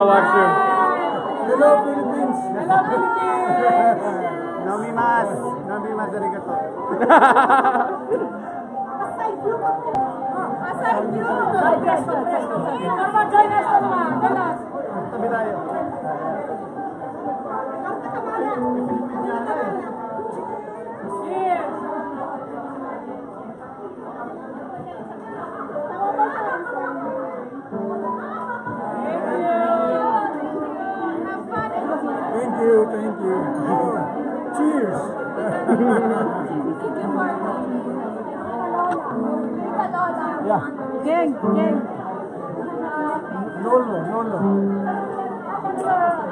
Galáxia. Hello Philippines. Hello Philippines. não me mais. não me mas arigato. Passai grupo. Passai grupo. Thank you, thank you. Cheers! Yeah. Gang, gang. Lolo, Lolo.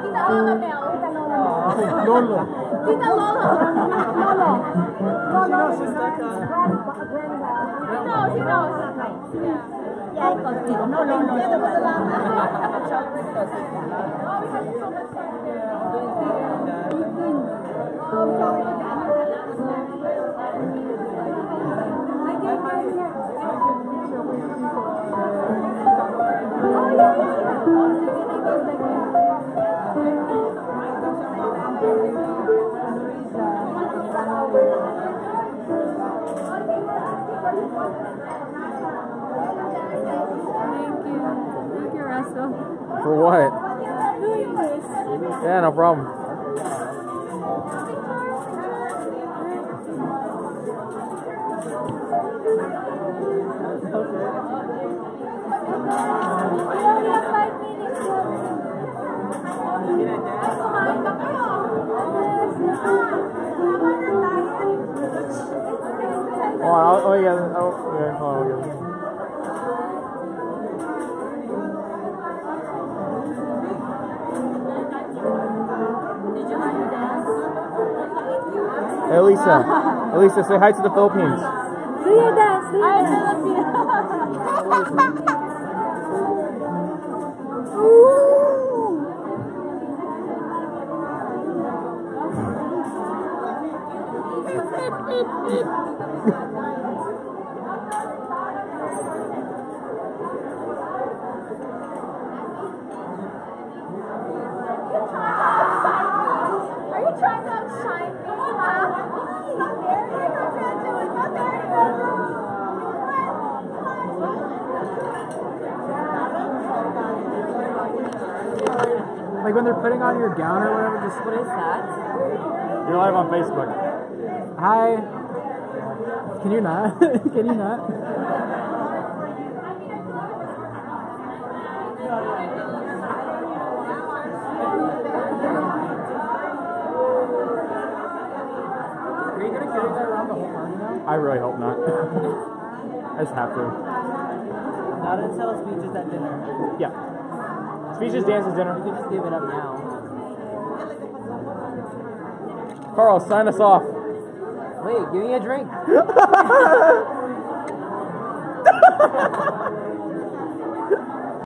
Tita Lola Mel. Lolo. Tita Lola. Lolo. Sino, sister ka? He knows, he knows. Yeah. Yeah, I. No, no, no. Thank you. Thank you, Russell. For what? Yeah, no problem. I'll, oh yeah, oh, yeah, hold on, I'll get it. Hey, Elisa. Elisa, say hi to the Philippines. Do your dance. Do your dance. Are Like when they're putting on your gown or whatever, just what is that? You're live on Facebook. Hi. Can you not? Can you not? Are you gonna carry that around the whole party now? I really hope not. I just have to. Not until speeches at dinner. Yeah. Speeches, dances, dinner. You can just give it up now. Carl, sign us off. Wait, give me a drink.